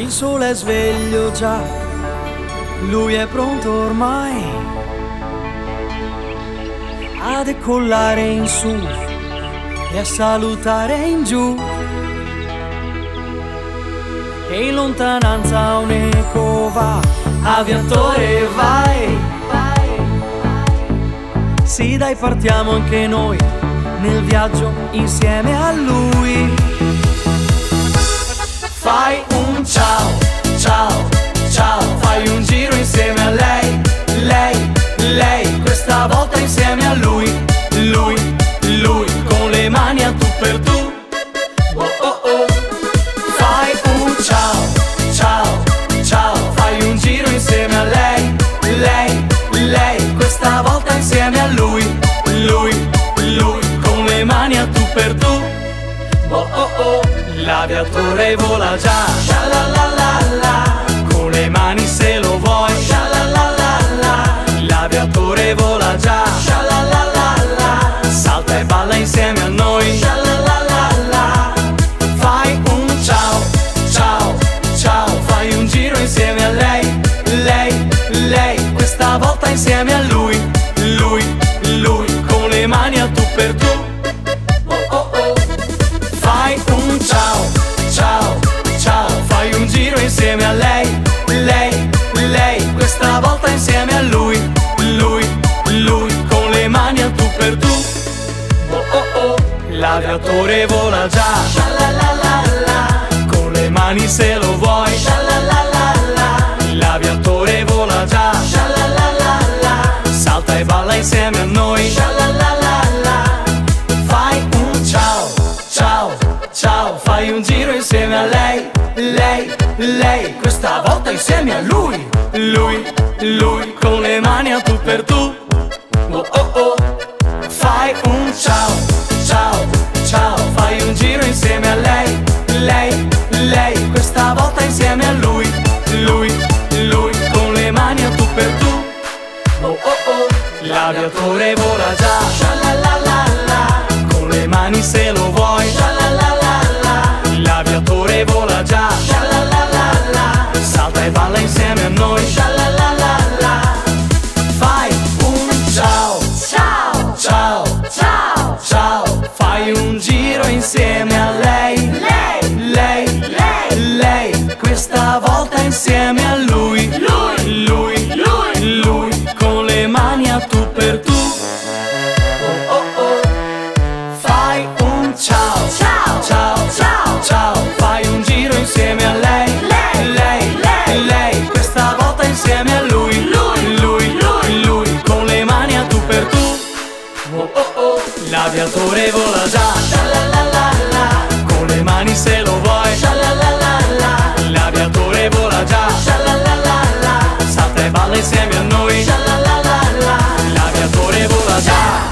Il sole è sveglio già, lui è pronto ormai a decollare in su e a salutare in giù. E in lontananza un eco va, aviatore vai. Sì dai partiamo anche noi nel viaggio insieme a lui. Fai ciao, ciao, fai un giro insieme a lei, lei, lei, questa volta insieme a lui, lui, lui, con le mani a tu per tu. Oh oh oh. Fai un ciao, ciao, ciao, fai un giro insieme a lei, lei, lei, questa volta insieme a lui, lui, lui, con le mani a tu per tu. Oh oh oh, l'aviatore vola già, sha la la la la, con le mani se lo vuoi, sha la la la la, l'aviatore vola già, l'aviatore vola già, con le mani se lo vuoi, l'aviatore vola già, salta e balla insieme a noi, fai un ciao, ciao, ciao, fai un giro insieme a lei, lei, lei, questa volta insieme a lui, lui, lui, con le mani a tu per tu. Oh oh. L'aviatore vola già, sha la la la la, con le mani se lo vuoi, l'aviatore vola già. Con le mani se lo vuoi. L'aviatore vola già. Salta e balla insieme a noi. L'aviatore vola già.